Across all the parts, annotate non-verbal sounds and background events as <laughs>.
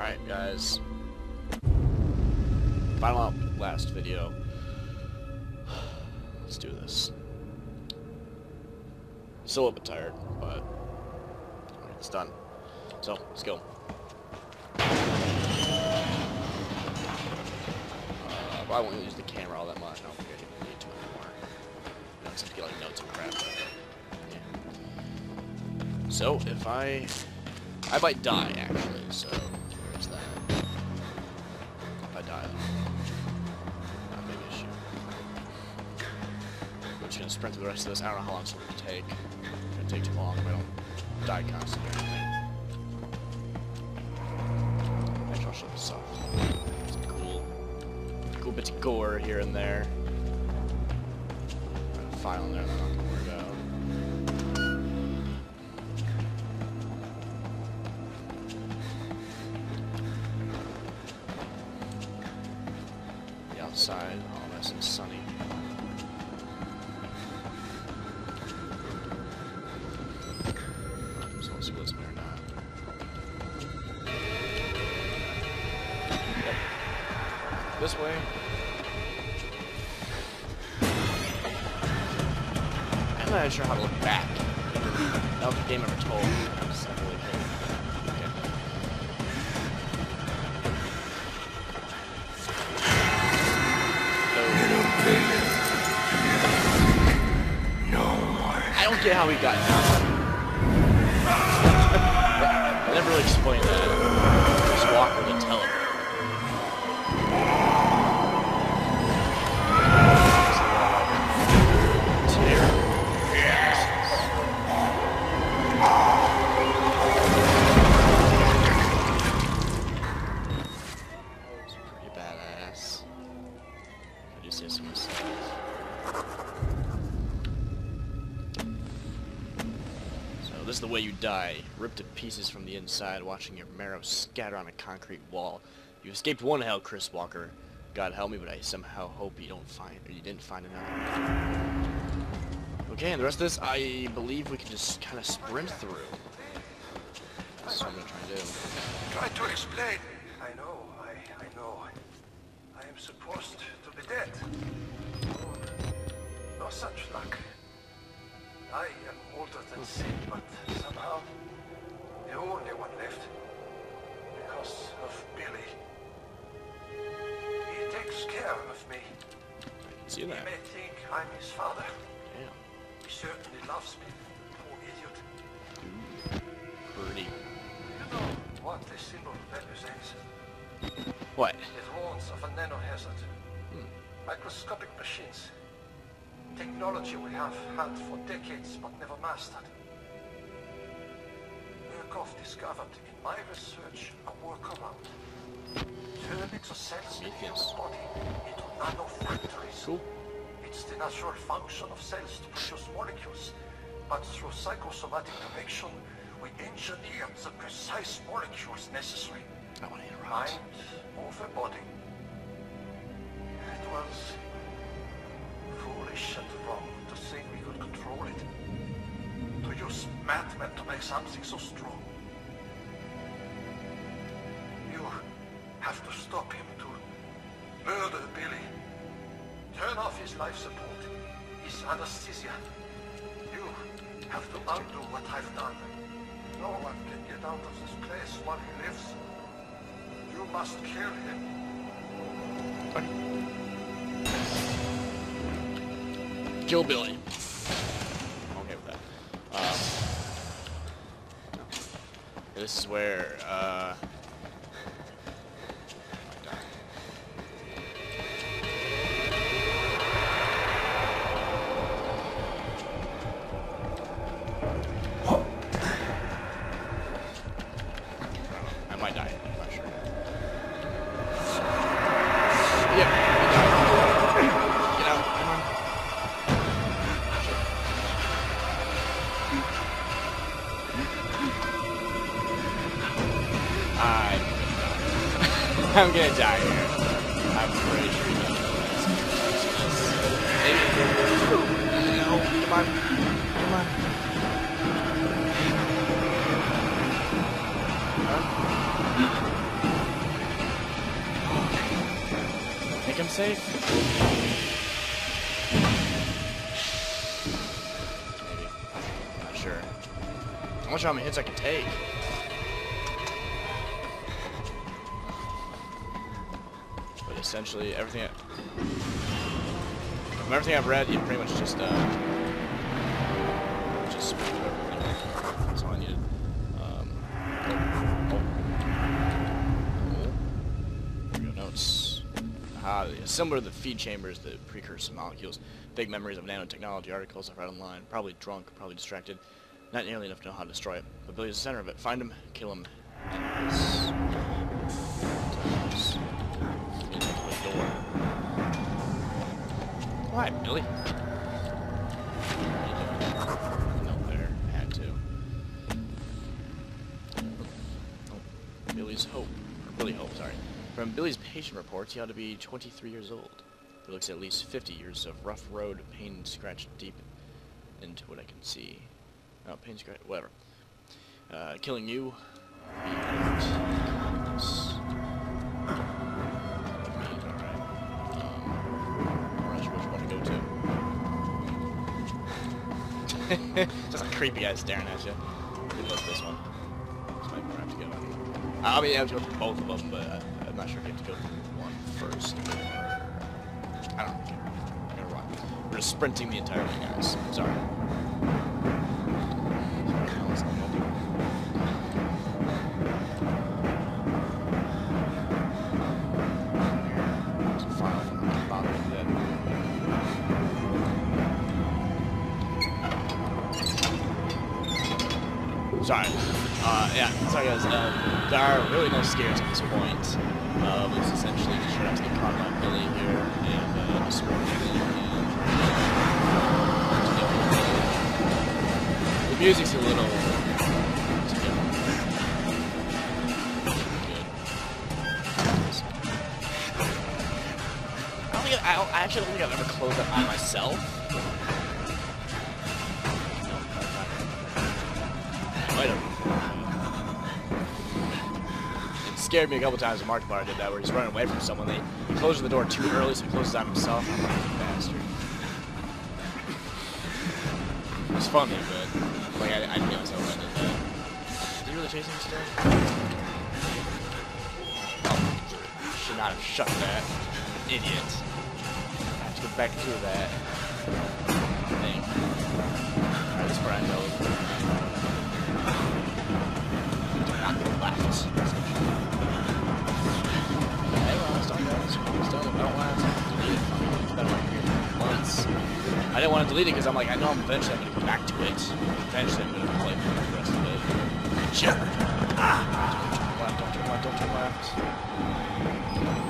Alright, guys. Final up last video. <sighs> Let's do this. Still a bit tired, but it's done. So, let's go. Uh, I won't use the camera all that much. I don't think I need to anymore. Have to get like notes and crap. But, yeah. So, if I... I might die, actually, so just gonna sprint through the rest of this. I don't know how long it's gonna take. It's gonna take too long if I don't die constantly. Actually, I'll show this off. Some cool, cool bits of gore here and there. Got a file in there that I'm not worry about. The outside, all nice and sunny. Not sure how to look back. That was the game ever told. I don't get how he got down. <laughs> Never really explained that. Just Walker didn't tell him. The way you die, ripped to pieces from the inside, watching your marrow scatter on a concrete wall. You escaped one hell, Chris Walker. God help me, but I somehow hope you don't find, or you didn't find another. Okay, and the rest of this, I believe we can just kind of sprint through. That's what I'm gonna try do. Try to explain. I know, I, I know. I am supposed to be dead. No such luck. I am older than sin, but somehow the only one left. Because of Billy. He takes care of me. See He may think I'm his father. Damn. He certainly loves me. Poor idiot. Pretty. You know what this symbol represents? What? It warns of a nanohazard. Hmm. Microscopic machines. Technology we have had for decades but never mastered. Murkoff discovered in my research a workaround. Turn exocells in Prometheus. body into nanofactories. Cool. It's the natural function of cells to produce molecules, but through psychosomatic direction, we engineered the precise molecules necessary. I want to interrupt. Mind something so strong. You have to stop him to murder Billy. Turn off his life support, his anesthesia. You have to undo what I've done. No one can get out of this place while he lives. You must kill him. Kill Billy. I'm okay with that. Um, this is where, uh... I'm gonna die here. I'm pretty sure he's. Maybe. No, come on. Come on. Huh? Think I'm safe? Maybe. Not sure. How much how many hits I can take? Essentially, everything. I, from everything I've read, you pretty much just uh, just. That's all I oh, oh. Notes. Ah, similar to the feed chambers, the precursor molecules. Big memories of nanotechnology articles I've read online. Probably drunk, probably distracted. Not nearly enough to know how to destroy it. But Billy's the center of it. Find him, kill him, Why, Billy? No, there. Had to. Oh, Billy's Hope. Or Billy Hope, sorry. From Billy's patient reports, he ought to be 23 years old. He looks at least 50 years of rough road, pain scratched deep into what I can see. Oh, pain scratch, whatever. Uh, killing you. Just a creepy guy staring at you. Who this one? This might have to go. I mean, I have to go through both of them, but I, I'm not sure if you have to go through one first. I don't care. We're just sprinting the entire thing, guys. Sorry. There are really no scares at this point. Um, it's essentially just trying to get caught by Billy here and uh, Billy and the music's a little. I, don't think I, I actually don't think I've ever closed that eye myself. Scared me a couple times when Markiplier did that, where he's running away from someone. They he closes the door too early, so he closes on himself. I'm like, you bastard. It's funny, but like I, I didn't know myself when I did that. Is he really chasing me still? Oh, should not have shut that. Idiot. I have to go back to that thing. Alright, this Brian goes. About why it's delete it. It's been like here for months. I didn't want to delete it because I'm like, I know I'm eventually going to come back to it. Eventually I'm going to play through the rest of it. Jump! Ah! Don't turn left, don't turn left, don't turn left.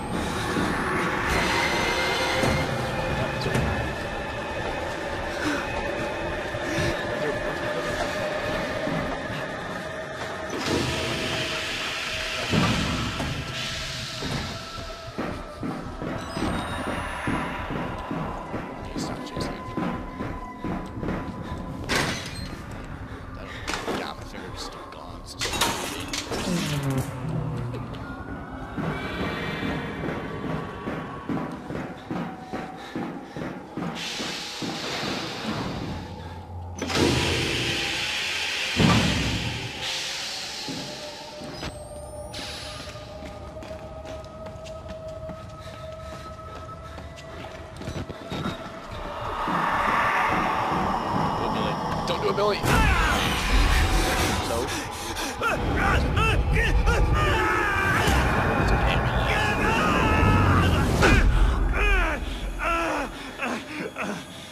Billy. So.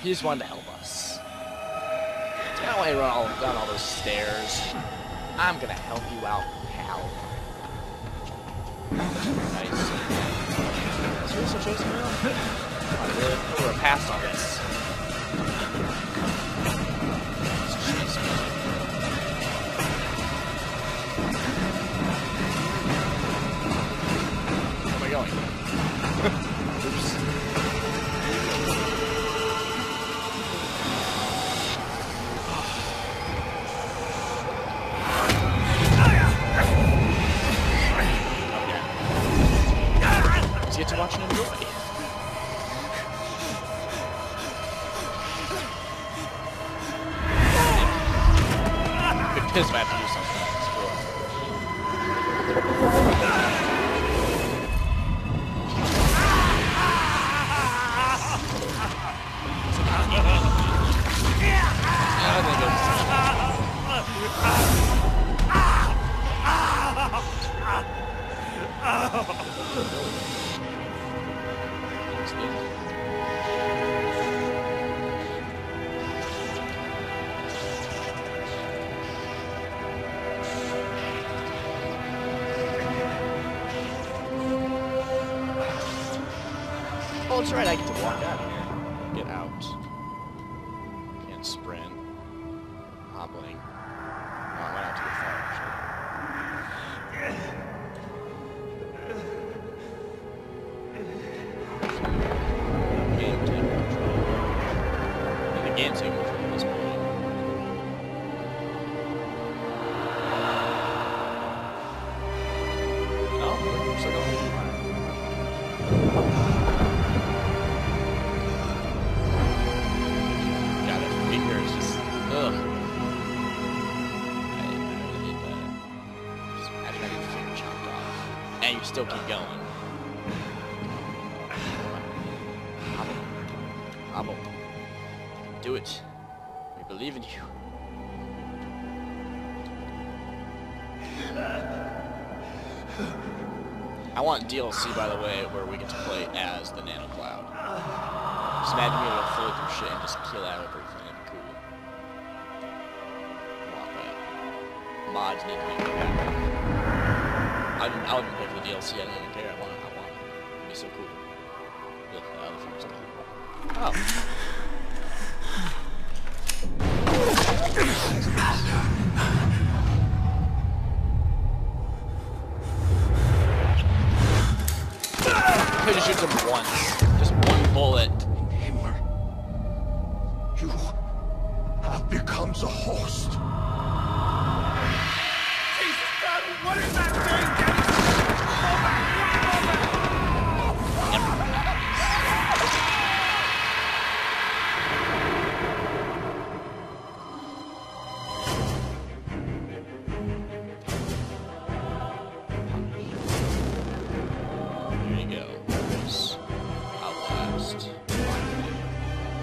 He just wanted to help us. That's kind of why run all down all those stairs. I'm gonna help you out, pal. Nice. Seriously, chasing me? Come on. We're past all this. his matches. That's right. I get to walk out believe in you. I want DLC, by the way, where we get to play as the Nano Cloud. Just imagine being able to float through shit and just kill out everything. That'd be cool. Want that. Mods need to make happen. I I wouldn't pay for the DLC. I didn't care. I want it. I want it. It'd be so cool. Ugh, uh, the phone's gone. Oh.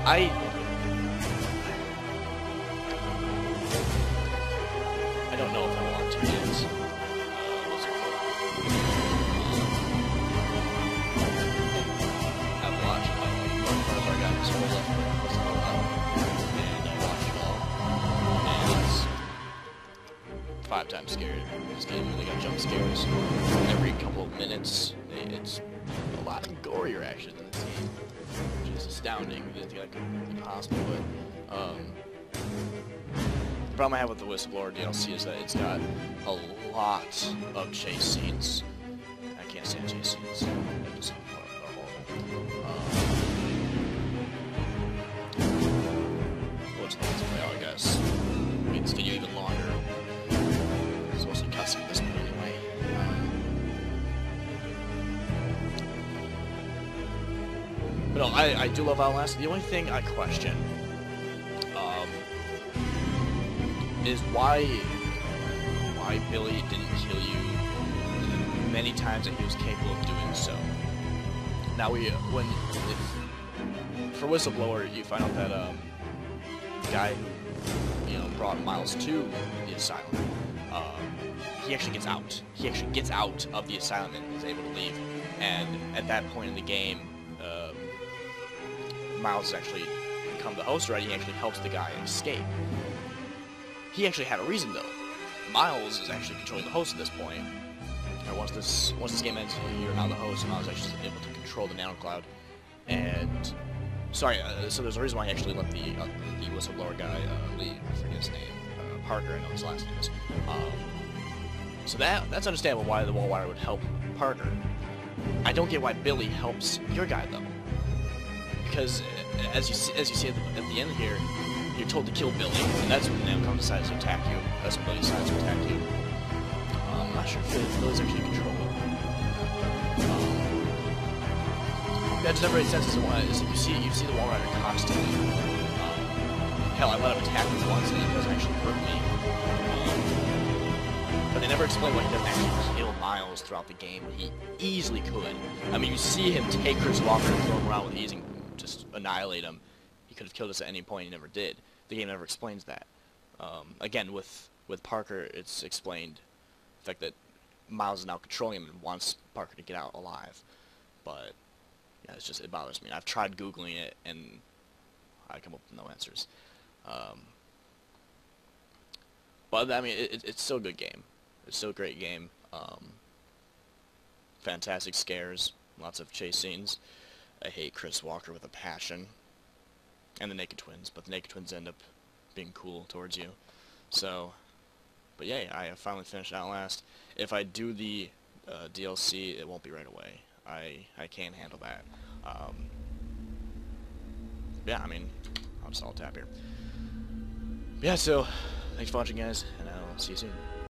I. I don't know if I want to it's five times scared. This game really got jump scares every couple of minutes. It's a lot of gorier actually than this game, which is astounding. You didn't think that could be possible, but um, the problem I have with the Whistleblower DLC is that it's got a lot of chase scenes. I can't stand chase scenes. They're horrible. Um, but no, I, I do love Outlast. The only thing I question um, is why why Billy didn't kill you many times that he was capable of doing so. Now we when if, for whistleblower you find out that um, guy who you know brought Miles to the asylum um, he actually gets out. He actually gets out of the asylum and is able to leave. And at that point in the game, um, Miles actually become the host already. He actually helps the guy escape. He actually had a reason though. Miles is actually controlling the host at this point. And once this once this game ends, you're now the host. and Miles is actually able to control the nanocloud. And sorry, uh, so there's a reason why he actually let the uh, the whistleblower guy uh, leave. I forget his name. Uh, Parker, I know his last name is. Um, so that that's understandable why the Walrider would help Parker. I don't get why Billy helps your guy though. Because uh, as you see, as you see at the, at the end here, you're told to kill Billy, and that's when Namcom decides to attack you. That's when Billy decides to attack you. Uh, I'm not sure if Billy- Billy's actually in control. Um, that just never made sense as why is you see you see the Walrider constantly. Um, hell, I let him attack me once and it doesn't actually hurt me. Um, but they never explain why he doesn't actually kill Miles throughout the game. He easily could. I mean, you see him take Chris Walker and throw him around with ease just annihilate him. He could have killed us at any point. He never did. The game never explains that. Um, again, with with Parker, it's explained the fact that Miles is now controlling him and wants Parker to get out alive. But yeah, it's just it bothers me. I've tried googling it and I come up with no answers. Um, but I mean, it, it- it's still a good game. It's still a great game. Um, fantastic scares, lots of chase scenes. I hate Chris Walker with a passion. And the Naked Twins, but the Naked Twins end up being cool towards you. So, but yeah, I have finally finished Outlast. If I do the uh, DLC, it won't be right away. I I can't handle that. Um, yeah, I mean, I'll just all tap here. Yeah, so thanks for watching, guys, and I'll see you soon.